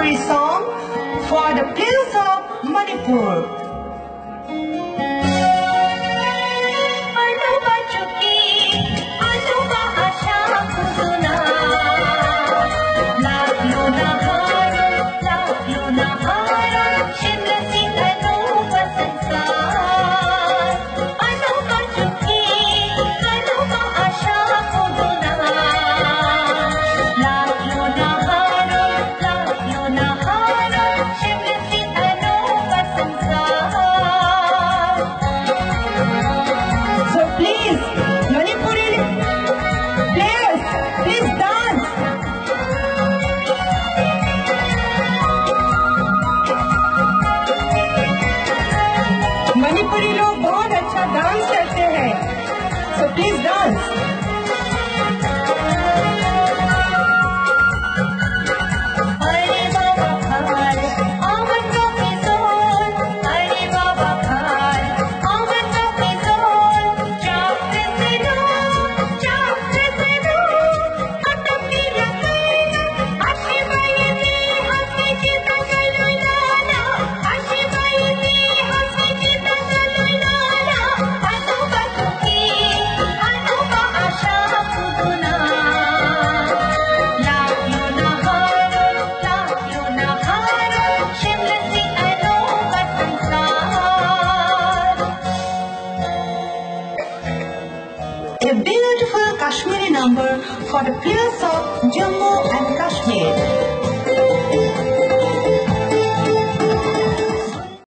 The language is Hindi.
every song for the Pills of Manipur. Manipuri लोग बहुत अच्छा डांस करते हैं. Please dance Kashmiri number for the players of